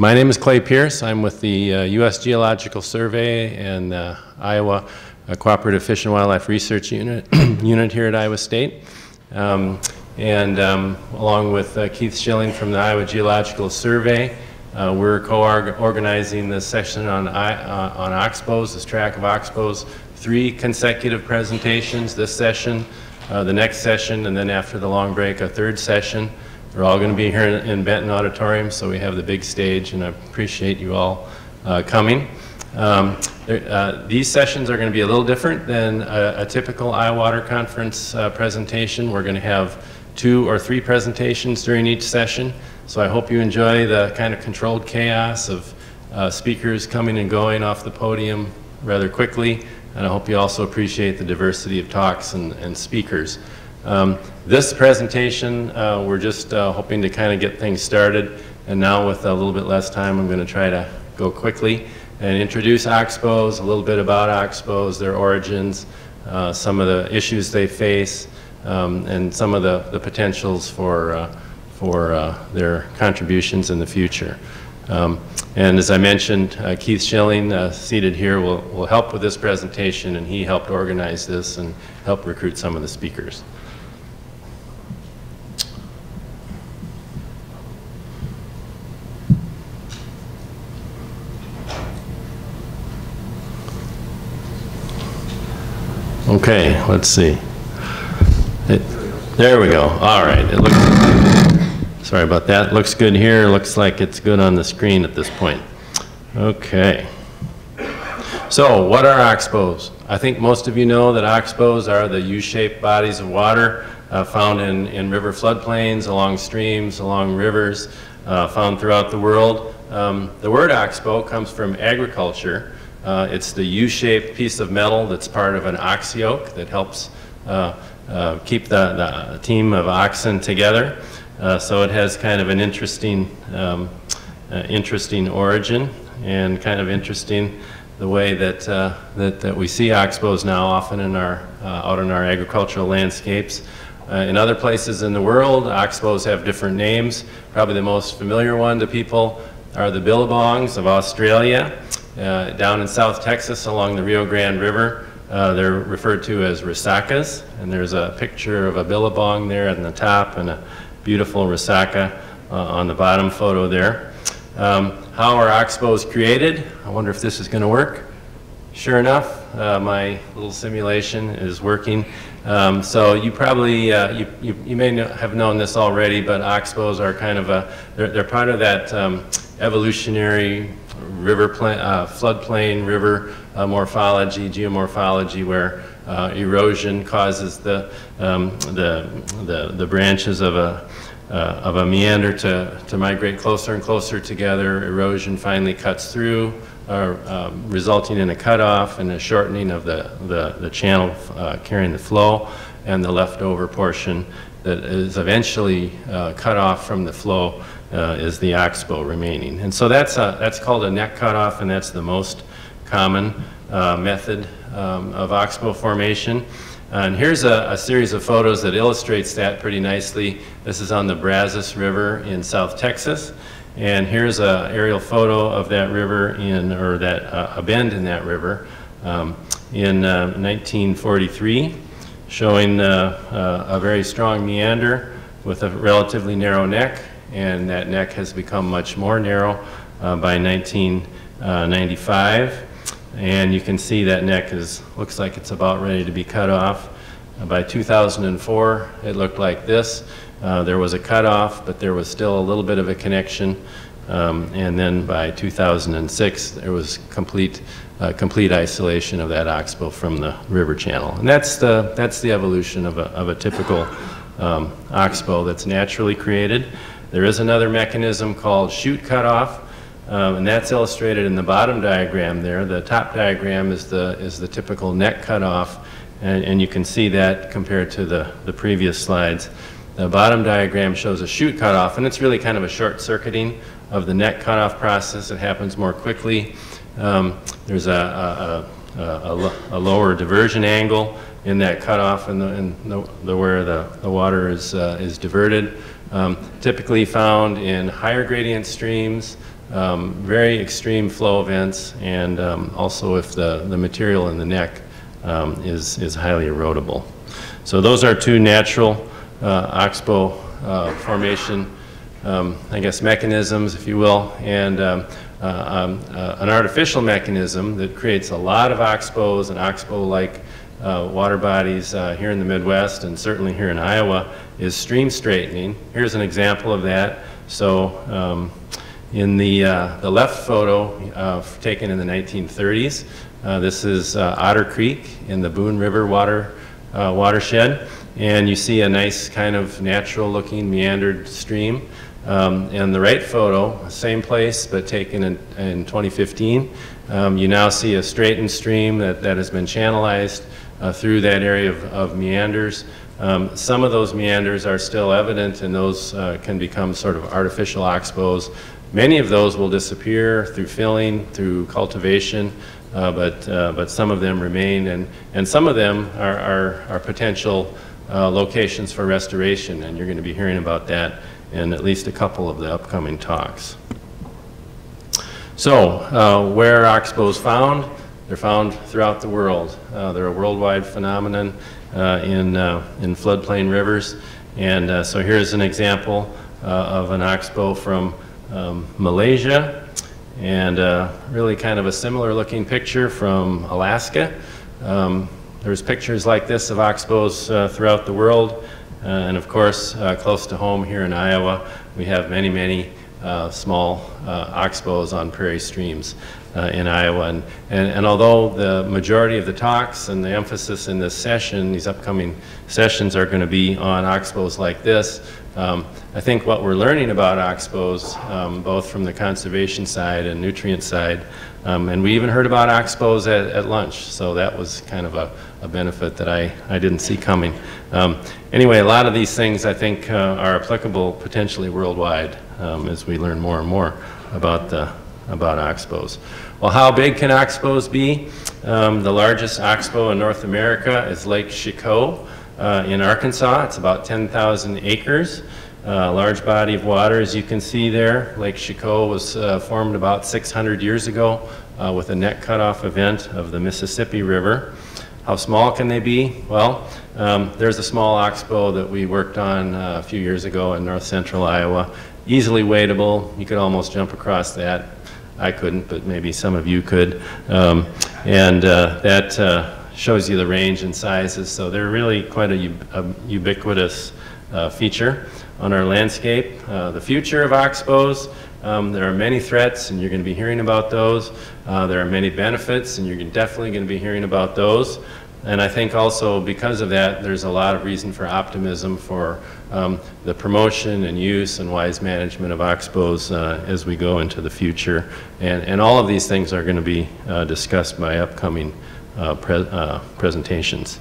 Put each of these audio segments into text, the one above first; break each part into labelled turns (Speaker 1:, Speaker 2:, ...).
Speaker 1: My name is Clay Pierce. I'm with the uh, U.S. Geological Survey and uh, Iowa uh, Cooperative Fish and Wildlife Research Unit, unit here at Iowa State. Um, and um, along with uh, Keith Schilling from the Iowa Geological Survey, uh, we're co-organizing this session on, uh, on oxbows, this track of oxbows, three consecutive presentations, this session, the next session, and then after the long break, a third session. We're all going to be here in, in, Benton Auditorium, so we have the big stage, and I appreciate you all uh, coming. Um, there, uh, these sessions are going to be a little different than a, a typical iWater conference uh, presentation. We're going to have two or three presentations during each session, so I hope you enjoy the kind of controlled chaos of uh, speakers coming and going off the podium rather quickly, and I hope you also appreciate the diversity of talks and, and speakers. Um, this presentation, uh, we're just uh, hoping to kind of get things started. And now with a little bit less time, I'm going to try to go quickly and introduce Oxbows, a little bit about Oxbows, their origins, uh, some of the issues they face, um, and some of the, the potentials for, uh, for uh, their contributions in the future. Um, and as I mentioned, uh, Keith Schilling, uh, seated here, will, will help with this presentation, and he helped organize this and help recruit some of the speakers. Okay, let's see. It, there we go. All right. It looks. Sorry about that. Looks good here. Looks like it's good on the screen at this point. Okay. So, what are oxbows? I think most of you know that oxbows are the U-shaped bodies of water uh, found in, in river floodplains, along streams, along rivers, uh, found throughout the world. Um, the word oxbow comes from agriculture. Uh, it's the U-shaped piece of metal that's part of an ox yoke that helps uh, uh, keep the, the, team of oxen together. Uh, so it has kind of an interesting, um, uh, interesting origin and kind of interesting the way that, uh, that, that, we see oxbows now often in our, out in our agricultural landscapes. in other places in the world, oxbows have different names. Probably the most familiar one to people are the billabongs of Australia. Uh, down in South Texas along the Rio Grande River, uh, they're referred to as resacas, and there's a picture of a billabong there on the top and a beautiful resaca uh, on the bottom photo there. Um, how are oxbows created? I wonder if this is going to work. Sure enough, uh, my little simulation is working. Um, so you probably, uh, you, you, you, may know, have known this already, but oxbows are kind of a, they're, they're part of that um, evolutionary river uh, floodplain river uh, morphology, geomorphology, where uh, erosion causes the, um, the, the, the, branches of a, uh, of a meander to, to migrate closer and closer together. Erosion finally cuts through, uh, um, resulting in a cutoff and a shortening of the, the, the channel uh, carrying the flow, and the leftover portion that is eventually cut off from the flow uh, is the oxbow remaining. And so that's, a, that's called a neck cutoff, and that's the most common uh, method um, of oxbow formation. And here's a, a, series of photos that illustrates that pretty nicely. This is on the Brazos River in South Texas. And here's an aerial photo of that river in, or that, uh, a bend in that river um, in uh, 1943, showing uh, uh, a very strong meander with a relatively narrow neck and that neck has become much more narrow uh, by 1995. And you can see that neck is, looks like it's about ready to be cut off. Uh, by 2004, it looked like this. Uh, there was a cutoff, but there was still a little bit of a connection. Um, and then by 2006, there was complete, uh, complete isolation of that oxbow from the river channel. And that's the, that's the evolution of a, of a typical um, oxbow that's naturally created. There is another mechanism called chute cutoff, um, and that's illustrated in the bottom diagram there. The top diagram is the, is the typical neck cutoff, and, and you can see that compared to the, the previous slides. The bottom diagram shows a chute cutoff, and it's really kind of a short circuiting of the neck cutoff process. It happens more quickly. Um, there's a, a, a, a, lower diversion angle in that cutoff and, the, and the, the where the, the water is, uh, is diverted um, typically found in higher gradient streams, um, very extreme flow events, and um, also if the, the material in the neck um, is, is highly erodible. So those are two natural uh, oxbow uh, formation, um, I guess, mechanisms, if you will, and um, uh, uh, an artificial mechanism that creates a lot of oxbows and oxbow-like uh, water bodies uh, here in the Midwest and certainly here in Iowa is stream straightening. Here's an example of that. So um, in the, uh, the left photo uh, taken in the 1930s, uh, this is Otter Creek in the Boone River water, watershed. And you see a nice kind of natural looking meandered stream. Um, and the right photo, same place but taken in, in 2015, um, you now see a straightened stream that, that has been channelized uh, through that area of, of meanders. Um, some of those meanders are still evident and those uh, can become sort of artificial oxbows. Many of those will disappear through filling, through cultivation, uh, but, uh, but some of them remain and, and some of them are, are, are potential uh, locations for restoration and you're going to be hearing about that in at least a couple of the upcoming talks. So, uh, where oxbows found? They're found throughout the world. Uh, they're a worldwide phenomenon uh, in, uh, in floodplain rivers. And uh, so here's an example uh, of an oxbow from um, Malaysia. And really kind of a similar looking picture from Alaska. Um, there's pictures like this of oxbows throughout the world. and of course, close to home here in Iowa, we have many, many uh, small uh, oxbows on prairie streams uh, in Iowa. And, and, and, although the majority of the talks and the emphasis in this session, these upcoming sessions are going to be on oxbows like this, um, I think what we're learning about oxbows, um, both from the conservation side and nutrient side, um, and we even heard about oxbows at, at lunch, so that was kind of a, a benefit that I, I didn't see coming. Um, anyway, a lot of these things I think uh, are applicable potentially worldwide um, as we learn more and more about the about oxbows. Well, how big can oxbows be? Um, the largest oxbow in North America is Lake Chicot uh, in Arkansas. It's about 10,000 acres. A uh, large body of water, as you can see there. Lake Chicot was uh, formed about 600 years ago uh, with a neck cutoff event of the Mississippi River. How small can they be? Well, um, there's a small oxbow that we worked on uh, a few years ago in north central Iowa easily wadeable. You could almost jump across that. I couldn't, but maybe some of you could. Um, and uh, that uh, shows you the range and sizes. So they're really quite a, a ubiquitous uh, feature on our landscape. Uh, the future of oxbows, um, there are many threats, and you're going to be hearing about those. Uh, there are many benefits, and you're definitely going to be hearing about those. And I think also because of that, there's a lot of reason for optimism for um, the promotion and use and wise management of oxbows uh, as we go into the future. And, and all of these things are going to be uh, discussed by upcoming uh, pre uh, presentations.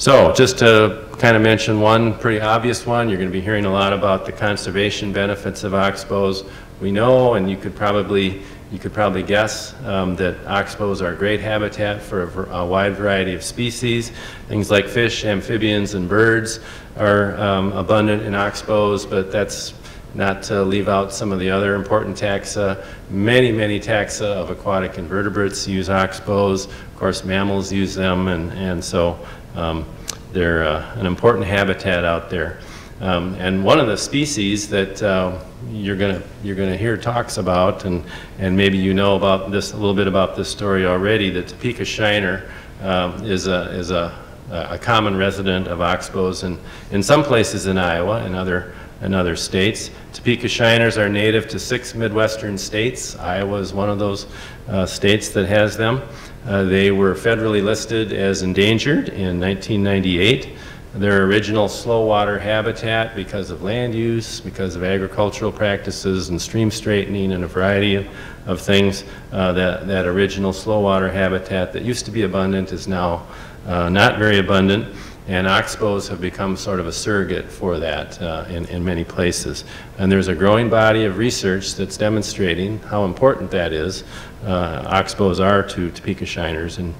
Speaker 1: So just to kind of mention one pretty obvious one, you're going to be hearing a lot about the conservation benefits of oxbows. We know, and you could probably you could probably guess um, that oxbows are a great habitat for a, a, wide variety of species. Things like fish, amphibians, and birds are um, abundant in oxbows, but that's not to leave out some of the other important taxa. Many, many taxa of aquatic invertebrates use oxbows. Of course, mammals use them, and, and so um, they're uh, an important habitat out there. Um, and one of the species that uh, you're going to you're to hear talks about, and and maybe you know about this a little bit about this story already. The Topeka shiner um, is a is a a common resident of oxbows in in some places in Iowa and other in other states. Topeka shiners are native to six Midwestern states. Iowa is one of those uh, states that has them. Uh, they were federally listed as endangered in 1998 their original slow water habitat because of land use, because of agricultural practices and stream straightening and a variety of, of things. Uh, that, that original slow water habitat that used to be abundant is now uh, not very abundant and oxbows have become sort of a surrogate for that uh, in, in many places. And there's a growing body of research that's demonstrating how important that is. Uh, oxbows are to Topeka shiners and,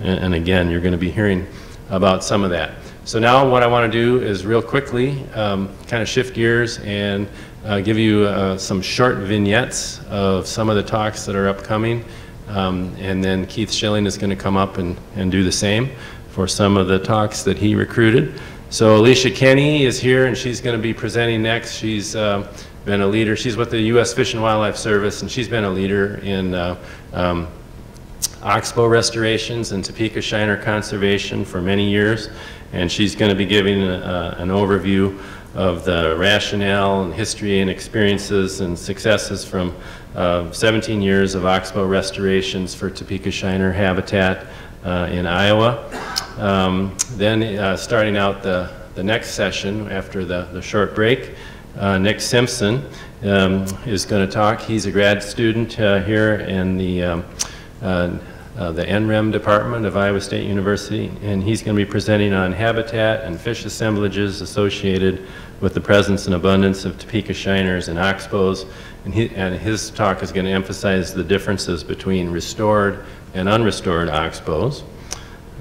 Speaker 1: and again, you're going to be hearing about some of that. So now what I want to do is real quickly um, kind of shift gears and uh, give you uh, some short vignettes of some of the talks that are upcoming. Um, and then Keith Schilling is going to come up and, and do the same for some of the talks that he recruited. So Aleshia Kenney is here and she's going to be presenting next. She's uh, been a leader. She's with the U.S. Fish and Wildlife Service and she's been a leader in uh, um, oxbow restorations and Topeka Shiner conservation for many years. And she's going to be giving a, an overview of the rationale and history and experiences and successes from uh, 17 years of oxbow restorations for Topeka Shiner habitat uh, in Iowa. Um, then uh, starting out the, the next session after the, the short break, uh, Nick Simpson um, is going to talk. He's a grad student uh, here in the um, uh, uh, the NREM department of Iowa State University, and he's going to be presenting on habitat and fish assemblages associated with the presence and abundance of Topeka shiners and oxbows. And, he, and his talk is going to emphasize the differences between restored and unrestored oxbows.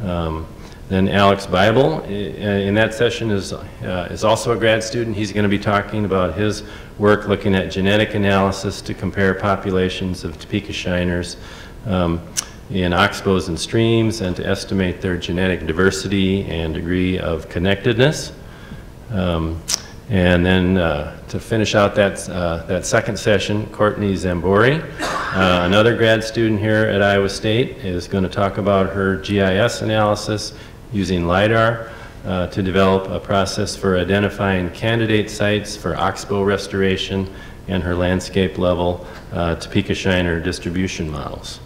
Speaker 1: Um, then Alex Bible in that session is, uh, is also a grad student. He's going to be talking about his work looking at genetic analysis to compare populations of Topeka shiners. Um, in oxbows and streams and to estimate their genetic diversity and degree of connectedness. Um, and then uh, to finish out that, uh, that second session, Courtney Zambory, uh, another grad student here at Iowa State, is going to talk about her GIS analysis using LIDAR uh, to develop a process for identifying candidate sites for oxbow restoration and her landscape level uh, Topeka Shiner distribution models.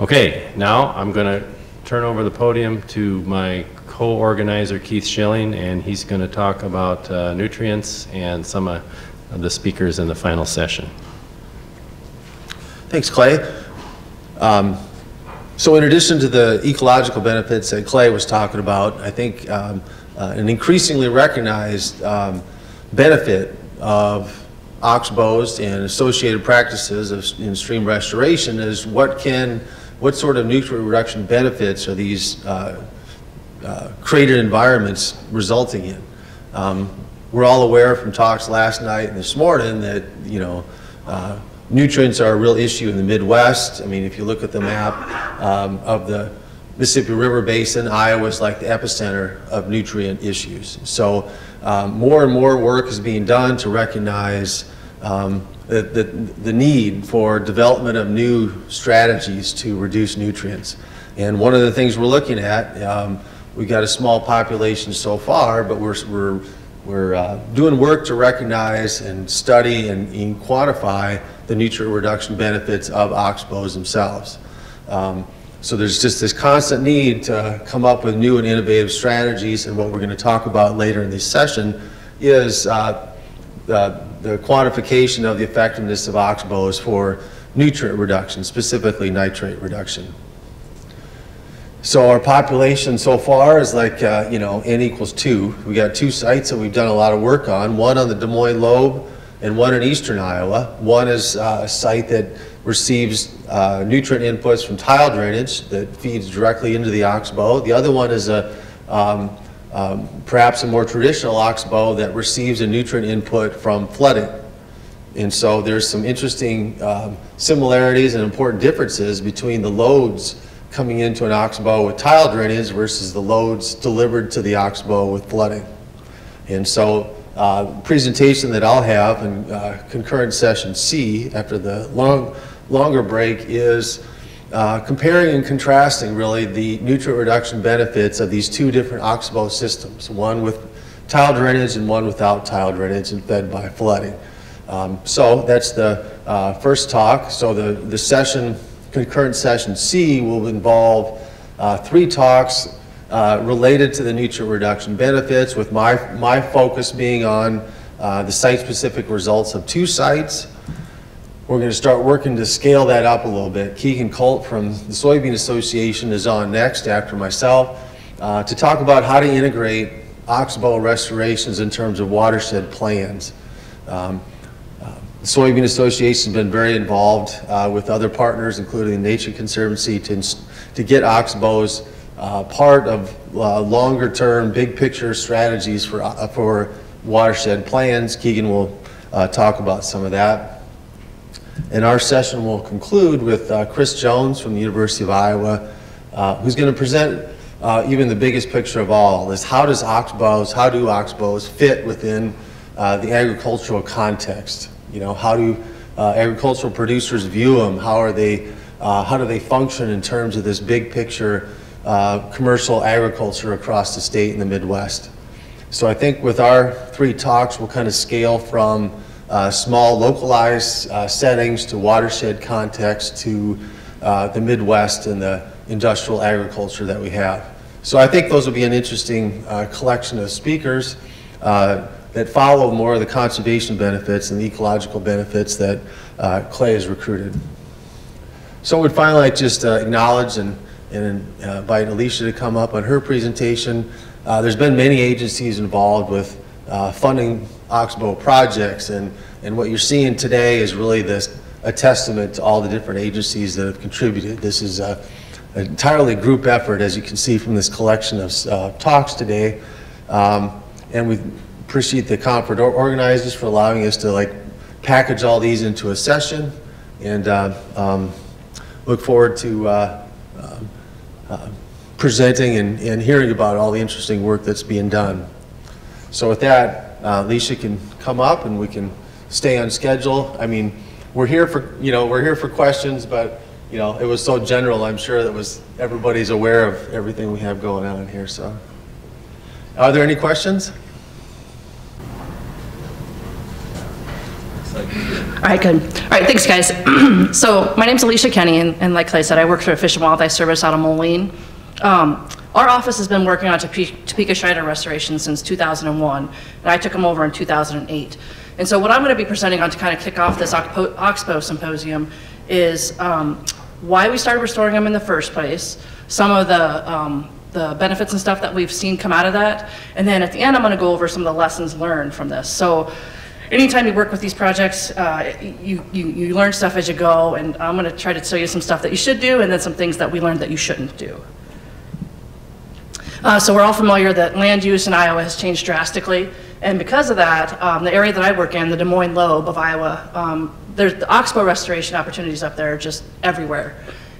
Speaker 1: Okay, now I'm going to turn over the podium to my co-organizer Keith Schilling, and he's going to talk about uh, nutrients and some of the speakers in the final session.
Speaker 2: Thanks, Clay. Um, so in addition to the ecological benefits that Clay was talking about, I think um, uh, an increasingly recognized um, benefit of oxbows and associated practices of, in stream restoration is what can what sort of nutrient reduction benefits are these uh, uh, created environments resulting in? Um, we're all aware from talks last night and this morning that, you know, uh, nutrients are a real issue in the Midwest. I mean, if you look at the map um, of the Mississippi River Basin, Iowa is like the epicenter of nutrient issues. So um, more and more work is being done to recognize um, the, the, the need for development of new strategies to reduce nutrients. And one of the things we're looking at, um, we've got a small population so far, but we're, we're, we're uh, doing work to recognize and study and, and, quantify the nutrient reduction benefits of oxbows themselves. Um, so there's just this constant need to come up with new and innovative strategies, and what we're going to talk about later in this session is uh, uh, the quantification of the effectiveness of oxbows for nutrient reduction, specifically nitrate reduction. So our population so far is like, uh, you know, N equals two. We got two sites that we've done a lot of work on, one on the Des Moines Lobe and one in eastern Iowa. One is uh, a site that receives uh, nutrient inputs from tile drainage that feeds directly into the oxbow. The other one is a um, um, perhaps a more traditional oxbow that receives a nutrient input from flooding. And so there's some interesting um, similarities and important differences between the loads coming into an oxbow with tile drainage versus the loads delivered to the oxbow with flooding. And so uh, presentation that I'll have in uh, concurrent session C after the long, longer break is uh, comparing and contrasting really the nutrient reduction benefits of these two different oxbow systems, one with tile drainage and one without tile drainage and fed by flooding. Um, so that's the uh, first talk. So the, the session, concurrent session C will involve uh, three talks uh, related to the nutrient reduction benefits with my, my focus being on uh, the site-specific results of two sites we're going to start working to scale that up a little bit. Keegan Kult from the Soybean Association is on next after myself uh, to talk about how to integrate oxbow restorations in terms of watershed plans. Um, the Soybean Association has been very involved uh, with other partners, including the Nature Conservancy, to, to get oxbows uh, part of uh, longer-term, big-picture strategies for, uh, for watershed plans. Keegan will uh, talk about some of that. And our session will conclude with uh, Chris Jones from the University of Iowa, who's going to present even the biggest picture of all, is how does oxbows, how do oxbows fit within the agricultural context? You know, how do uh, agricultural producers view them? How are they, uh, how do they function in terms of this big picture uh, commercial agriculture across the state and the Midwest? So I think with our three talks, we'll kind of scale from uh, small localized uh, settings to watershed context to uh, the Midwest and the industrial agriculture that we have. So I think those will be an interesting collection of speakers uh, that follow more of the conservation benefits and the ecological benefits that uh, Clay has recruited. So I would finally like just uh, acknowledge and, and uh, invite Aleshia to come up on her presentation. Uh, there's been many agencies involved with uh, funding Oxbow projects, and, and what you're seeing today is really this a testament to all the different agencies that have contributed. This is a, an entirely group effort, as you can see from this collection of talks today. Um, and we appreciate the or- organizers for allowing us to like package all these into a session, and uh, um, look forward to uh, um, uh, presenting and, and hearing about all the interesting work that's being done. So with that, uh, Aleshia can come up and we can stay on schedule. I mean, we're here for, you know, we're here for questions, but, you know, it was so general, I'm sure that was, everybody's aware of everything we have going on here, so. Are there any questions?
Speaker 3: All right, good. All right, thanks, guys. so my name's Aleshia Kenney, and, and like Clay said, I work for Fish and Wildlife Service out of Moline. Um, our office has been working on Tope- Topeka Shiner restoration since 2001, and I took them over in 2008. And so what I'm going to be presenting on to kind of kick off this Oxpo, Oxbow Symposium is um, why we started restoring them in the first place, some of the um, the benefits and stuff that we've seen come out of that, and then at the end I'm going to go over some of the lessons learned from this. So anytime you work with these projects, uh, you, you, you learn stuff as you go, and I'm going to try to tell you some stuff that you should do, and then some things that we learned that you shouldn't do. Uh, so we're all familiar that land use in Iowa has changed drastically, and because of that, um, the area that I work in, the Des Moines lobe of Iowa, um, there's the oxbow restoration opportunities up there just everywhere.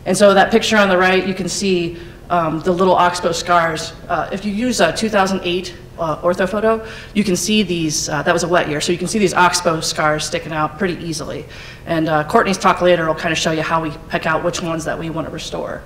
Speaker 3: And so that picture on the right, you can see um, the little oxbow scars. Uh, if you use a 2008 uh, orthophoto, you can see these, uh, that was a wet year, so you can see these oxbow scars sticking out pretty easily. And uh, Courtney's talk later will kind of show you how we pick out which ones that we want to restore.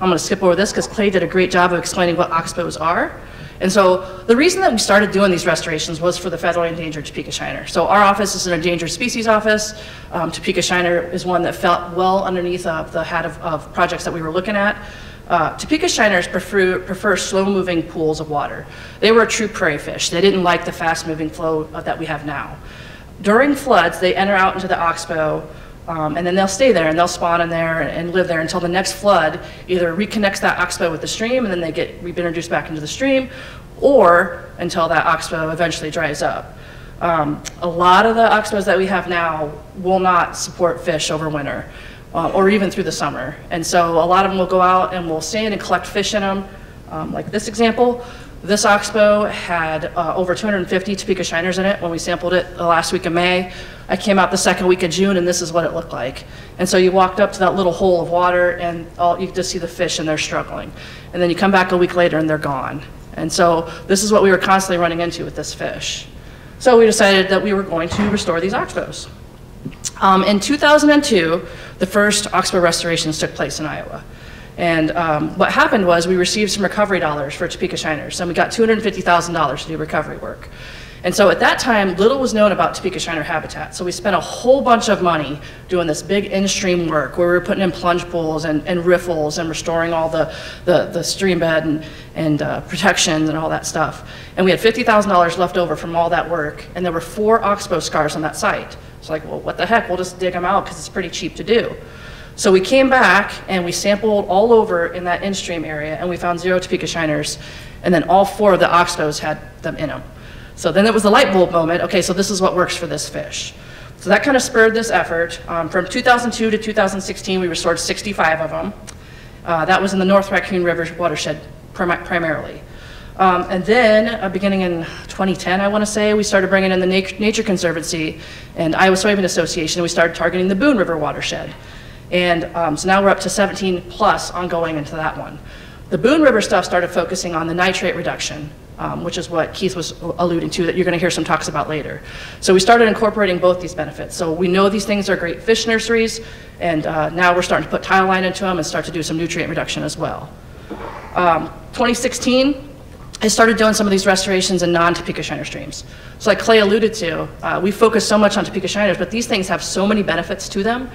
Speaker 3: I'm going to skip over this because Clay did a great job of explaining what oxbows are. And so the reason that we started doing these restorations was for the federally endangered Topeka Shiner. So our office is an endangered species office. Um, Topeka Shiner is one that fell well underneath uh, the hat of, of projects that we were looking at. Uh, Topeka Shiners prefer, prefer slow-moving pools of water. They were a true prairie fish. They didn't like the fast-moving flow that we have now. During floods, they enter out into the oxbow um, and then they'll stay there and they'll spawn in there and live there until the next flood either reconnects that oxbow with the stream and then they get reintroduced back into the stream or until that oxbow eventually dries up. Um, a lot of the oxbows that we have now will not support fish over winter uh, or even through the summer. And so a lot of them will go out and we'll stand and collect fish in them. Um, like this example, this oxbow had uh, over 250 Topeka shiners in it when we sampled it the last week of May. I came out the second week of June and this is what it looked like. And so you walked up to that little hole of water and all, you just see the fish and they're struggling. And then you come back a week later and they're gone. And so this is what we were constantly running into with this fish. So we decided that we were going to restore these oxbows. Um, in 2002, the first oxbow restorations took place in Iowa. And um, what happened was we received some recovery dollars for Topeka Shiners, and we got $250,000 to do recovery work. And so at that time, little was known about Topeka Shiner habitat. So we spent a whole bunch of money doing this big in-stream work where we were putting in plunge pools and, and riffles and restoring all the, the, the stream bed and, and uh, protections and all that stuff. And we had $50,000 left over from all that work, and there were four oxbow scars on that site. It's like, well, what the heck, we'll just dig them out because it's pretty cheap to do. So we came back and we sampled all over in that in-stream area and we found zero Topeka shiners and then all four of the oxbows had them in them. So then it was the light bulb moment, okay, so this is what works for this fish. So that kind of spurred this effort. Um, from 2002 to 2016, we restored 65 of them. Uh, That was in the North Raccoon River watershed primi- primarily. Um, And then, uh, beginning in 2010, I want to say, we started bringing in the Nat- Nature Conservancy and Iowa Soybean Association, and we started targeting the Boone River watershed. And um, so now we're up to 17 plus ongoing into that one. The Boone River stuff started focusing on the nitrate reduction, um, which is what Keith was alluding to, that you're going to hear some talks about later. So we started incorporating both these benefits. So we know these things are great fish nurseries, and uh, now we're starting to put tile line into them and start to do some nutrient reduction as well. Um, 2016, I started doing some of these restorations in non-Topeka Shiner streams. So like Clay alluded to, uh, we focus so much on Topeka Shiners, but these things have so many benefits to them.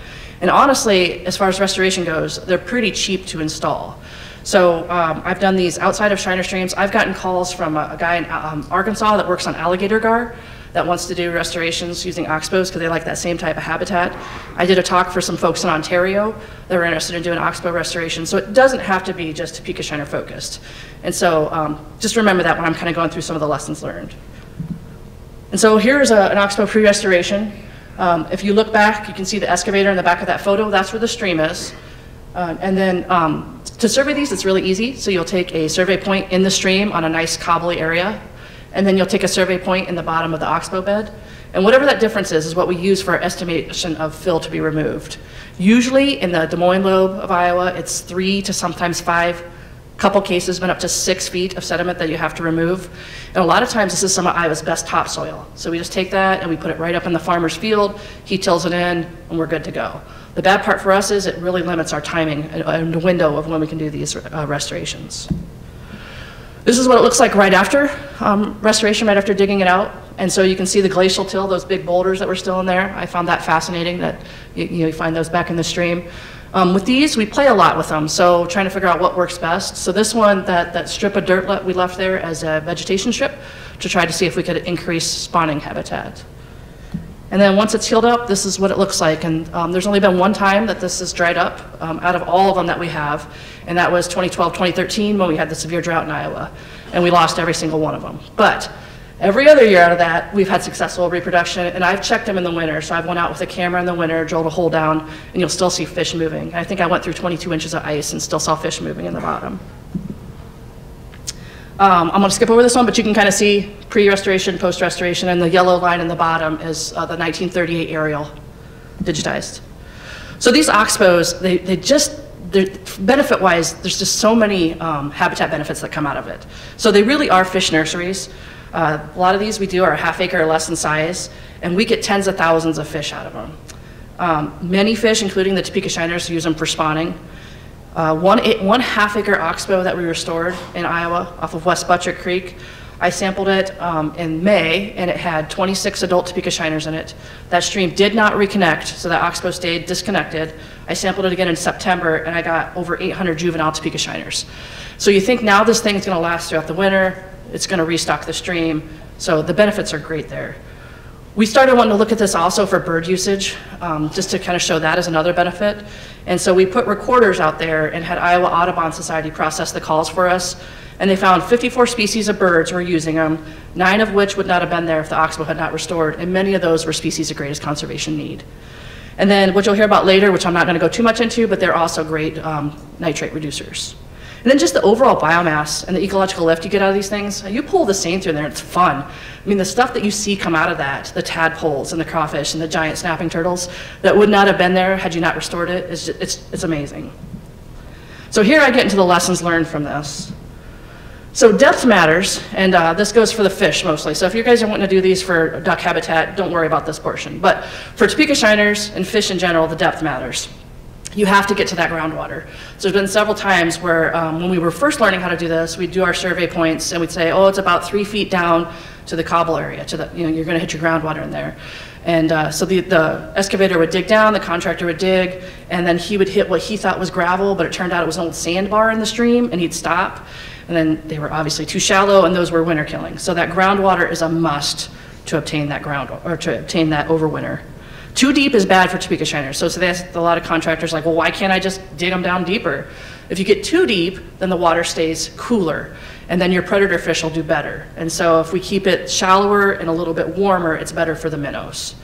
Speaker 3: And honestly, as far as restoration goes, they're pretty cheap to install. So um, I've done these outside of Shiner streams. I've gotten calls from a, a guy in um, Arkansas that works on alligator gar that wants to do restorations using oxbows because they like that same type of habitat. I did a talk for some folks in Ontario that were interested in doing oxbow restoration. So it doesn't have to be just Topeka Shiner focused. And so um, just remember that when I'm kind of going through some of the lessons learned. And so here's a, an oxbow pre-restoration. Um, if you look back, you can see the excavator in the back of that photo. That's where the stream is. Uh, and then um, to survey these, it's really easy. So you'll take a survey point in the stream on a nice cobbly area, and then you'll take a survey point in the bottom of the oxbow bed. And whatever that difference is, is what we use for our estimation of fill to be removed. Usually in the Des Moines lobe of Iowa, it's three to sometimes five couple cases been up to six feet of sediment that you have to remove. And a lot of times this is some of Iowa's best topsoil. So we just take that and we put it right up in the farmer's field, he tills it in, and we're good to go. The bad part for us is it really limits our timing and- the window of when we can do these uh, restorations. This is what it looks like right after um, restoration, right after digging it out. And so you can see the glacial till, those big boulders that were still in there. I found that fascinating that you, you know, you find those back in the stream. Um, with these, we play a lot with them, so trying to figure out what works best. So this one, that, that strip of dirt we left there as a vegetation strip to try to see if we could increase spawning habitat. And then once it's healed up, this is what it looks like. And um, there's only been one time that this has dried up um, out of all of them that we have, and that was 2012, 2013 when we had the severe drought in Iowa, and we lost every single one of them. But every other year out of that, we've had successful reproduction, and I've checked them in the winter. So I've went out with a camera in the winter, drilled a hole down, and you'll still see fish moving. I think I went through 22 inches of ice and still saw fish moving in the bottom. Um, I'm going to skip over this one, but you can kind of see pre-restoration, post-restoration, and the yellow line in the bottom is uh, the 1938 aerial digitized. So these oxbows, they, they just, benefit-wise, there's just so many um, habitat benefits that come out of it. So they really are fish nurseries. Uh, A lot of these we do are half acre or less in size, and we get tens of thousands of fish out of them. Um, Many fish, including the Topeka Shiners, use them for spawning. Uh, One, a- one half acre oxbow that we restored in Iowa off of West Butcher Creek, I sampled it um, in May, and it had 26 adult Topeka Shiners in it. That stream did not reconnect, so that oxbow stayed disconnected. I sampled it again in September, and I got over 800 juvenile Topeka Shiners. So you think now this thing's going to last throughout the winter, it's going to restock the stream, so the benefits are great there. We started wanting to look at this also for bird usage, um, just to kind of show that as another benefit. And so we put recorders out there and had Iowa Audubon Society process the calls for us. And they found 54 species of birds were using them, nine of which would not have been there if the oxbow had not restored, and many of those were species of greatest conservation need. And then what you'll hear about later, which I'm not going to go too much into, but they're also great um, nitrate reducers. And then just the overall biomass and the ecological lift you get out of these things, you pull the seine through there, it's fun. I mean, the stuff that you see come out of that, the tadpoles and the crawfish and the giant snapping turtles, that would not have been there had you not restored it, it's, ju- it's, it's amazing. So here I get into the lessons learned from this. So depth matters, and uh, this goes for the fish mostly. So if you guys are wanting to do these for duck habitat, don't worry about this portion. But for Topeka shiners and fish in general, the depth matters. You have to get to that groundwater. So there's been several times where, um, when we were first learning how to do this, we'd do our survey points and we'd say, oh, it's about three feet down to the cobble area, to the, you know, you're going to hit your groundwater in there. And uh, so the, the excavator would dig down, the contractor would dig, and then he would hit what he thought was gravel, but it turned out it was an old sandbar in the stream, and he'd stop. And then they were obviously too shallow, and those were winter killing. So that groundwater is a must to obtain that ground, or to obtain that overwinter. Too deep is bad for Topeka shiners. So, so ask a lot of contractors like, well, why can't I just dig them down deeper? If you get too deep, then the water stays cooler, and then your predator fish will do better. And so if we keep it shallower and a little bit warmer, it's better for the minnows.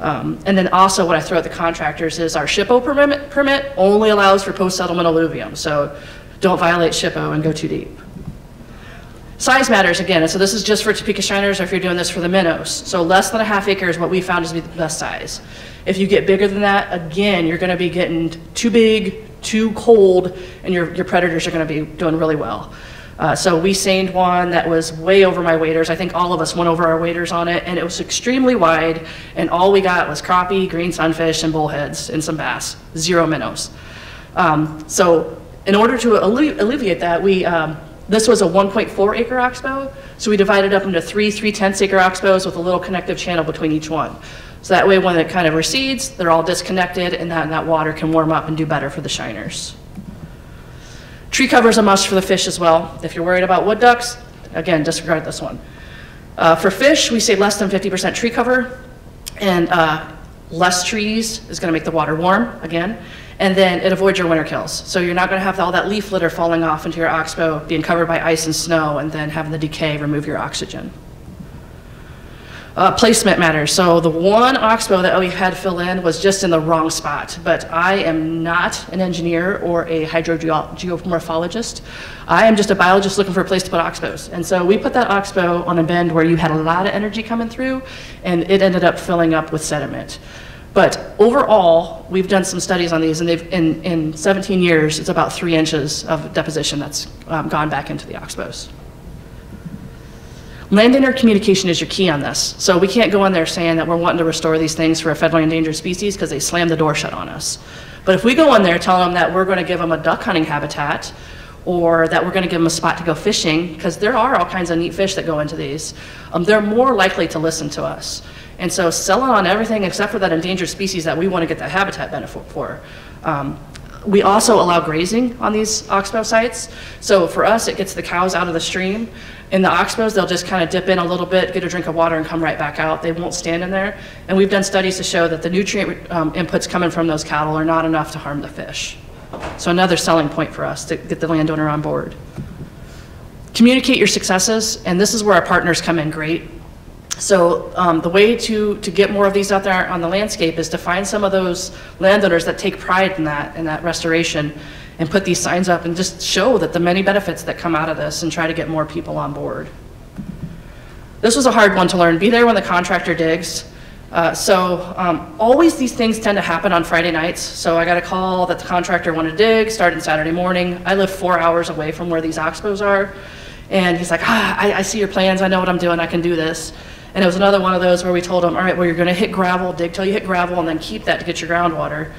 Speaker 3: Um, And then also what I throw at the contractors is our SHPO permit, permit only allows for post-settlement alluvium. So don't violate SHPO and go too deep. Size matters again, and so this is just for Topeka Shiners or if you're doing this for the minnows. So less than a half acre is what we found is the best size. If you get bigger than that, again, you're gonna be getting too big, too cold, and your, your predators are gonna be doing really well. Uh, so we seined one that was way over my waders. I think all of us went over our waders on it, and it was extremely wide, and all we got was crappie, green sunfish, and bullheads, and some bass, zero minnows. Um, so in order to alle- alleviate that, we, um, this was a 1.4 acre oxbow, so we divided it up into three 3 tenths acre oxbows with a little connective channel between each one. So that way, when it kind of recedes, they're all disconnected, and that, that water can warm up and do better for the shiners. Tree cover is a must for the fish as well. If you're worried about wood ducks, again, disregard this one. Uh, For fish, we say less than 50% tree cover, and uh, less trees is going to make the water warm, again, and then it avoids your winter kills. So you're not going to have all that leaf litter falling off into your oxbow, being covered by ice and snow, and then having the decay remove your oxygen. Uh, placement matters. So the one oxbow that we had fill in was just in the wrong spot. But I am not an engineer or a hydrogeomorphologist. I am just a biologist looking for a place to put oxbows. And so we put that oxbow on a bend where you had a lot of energy coming through, and it ended up filling up with sediment. But overall, we've done some studies on these, and they've, in, in 17 years, it's about three inches of deposition that's um, gone back into the oxbows. Landowner communication is your key on this. So we can't go in there saying that we're wanting to restore these things for a federally endangered species because they slammed the door shut on us. But if we go in there telling them that we're going to give them a duck hunting habitat or that we're going to give them a spot to go fishing, because there are all kinds of neat fish that go into these, um, they're more likely to listen to us. And so selling on everything except for that endangered species that we want to get that habitat benefit for. Um, we also allow grazing on these oxbow sites. So for us, it gets the cows out of the stream. In the oxbows, they'll just kind of dip in a little bit, get a drink of water, and come right back out. They won't stand in there. And we've done studies to show that the nutrient um, inputs coming from those cattle are not enough to harm the fish. So another selling point for us to get the landowner on board. Communicate your successes, and this is where our partners come in great. So um, the way to, to get more of these out there on the landscape is to find some of those landowners that take pride in that, in that restoration, and put these signs up and just show that the many benefits that come out of this and try to get more people on board. This was a hard one to learn. Be there when the contractor digs. Uh, so um, always these things tend to happen on Friday nights. So I got a call that the contractor wanted to dig, starting Saturday morning. I live four hours away from where these oxbows are. And he's like, ah, I, I see your plans. I know what I'm doing. I can do this. And it was another one of those where we told him, all right, well, you're going to hit gravel, dig till you hit gravel, and then keep that to get your groundwater.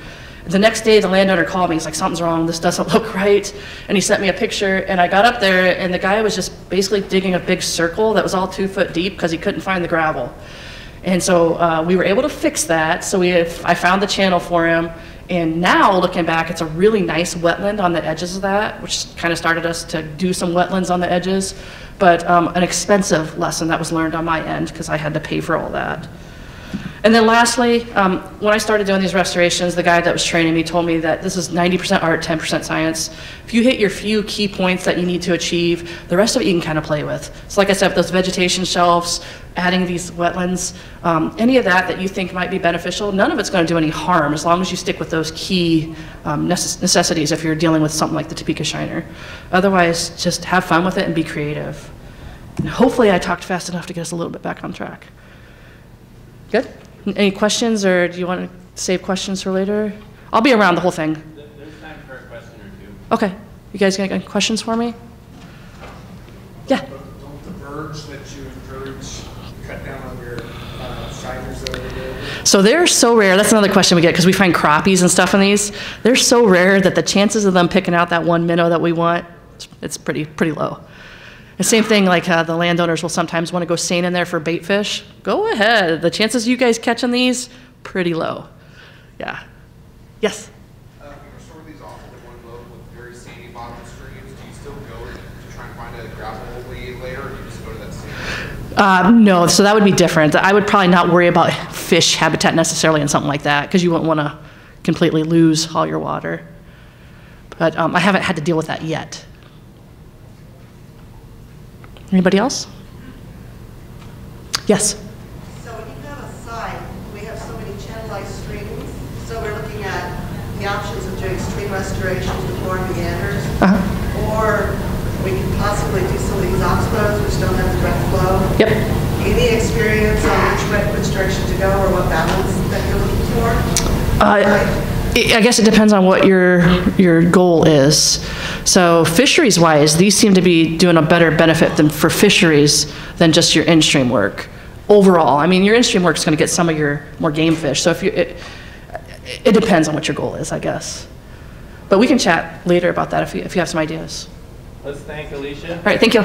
Speaker 3: The next day, the landowner called me. He's like, something's wrong. This doesn't look right. And he sent me a picture. And I got up there, and the guy was just basically digging a big circle that was all two foot deep because he couldn't find the gravel. And so uh, we were able to fix that. So we have, I found the channel for him. And now, looking back, it's a really nice wetland on the edges of that, which kind of started us to do some wetlands on the edges. But um, an expensive lesson that was learned on my end because I had to pay for all that. And then lastly, um, when I started doing these restorations, the guy that was training me told me that this is 90% art, 10% science. If you hit your few key points that you need to achieve, the rest of it you can kind of play with. So like I said, those vegetation shelves, adding these wetlands, um, any of that that you think might be beneficial, none of it's going to do any harm as long as you stick with those key um, necess necessities if you're dealing with something like the Topeka Shiner. Otherwise, just have fun with it and be creative. And hopefully I talked fast enough to get us a little bit back on track. Good? Any questions, or do you want to save questions for later? I'll be around the whole thing.
Speaker 1: There's time for a question or two.
Speaker 3: Okay. You guys got any questions for me? Yeah.
Speaker 4: Don't the birds that you encourage cut down on your uh, shiners there?
Speaker 3: So they're so rare. That's another question we get because we find crappies and stuff in these. They're so rare that the chances of them picking out that one minnow that we want, it's pretty pretty low. The same thing, like uh, the landowners will sometimes want to go seine in there for bait fish. Go ahead. The chances of you guys catching these, pretty low. Yeah. Yes.
Speaker 5: Uh, you these off into one load with very sandy bottom streams. Do you still go to try and find a gravel later, or do you just go to that?
Speaker 3: Uh, no, so that would be different. I would probably not worry about fish habitat necessarily in something like that because you wouldn't want to completely lose all your water. But um, I haven't had to deal with that yet. Anybody else? Yes?
Speaker 6: So when you have a site, we have so many channelized streams, so we're looking at the options of doing stream restoration to form meanders,
Speaker 3: uh -huh.
Speaker 6: or we could possibly do some of these oxbows, which don't have direct flow.
Speaker 3: Yep.
Speaker 6: Any experience on which, which direction to go or what balance that you're looking for?
Speaker 3: Uh, I guess it depends on what your your goal is. So fisheries-wise, these seem to be doing a better benefit than, for fisheries than just your in-stream work. Overall, I mean, your in-stream work is gonna get some of your more game fish, so if you, it, it depends on what your goal is, I guess. But we can chat later about that if you, if you have some ideas.
Speaker 1: Let's thank Aleshia.
Speaker 3: All right, thank you.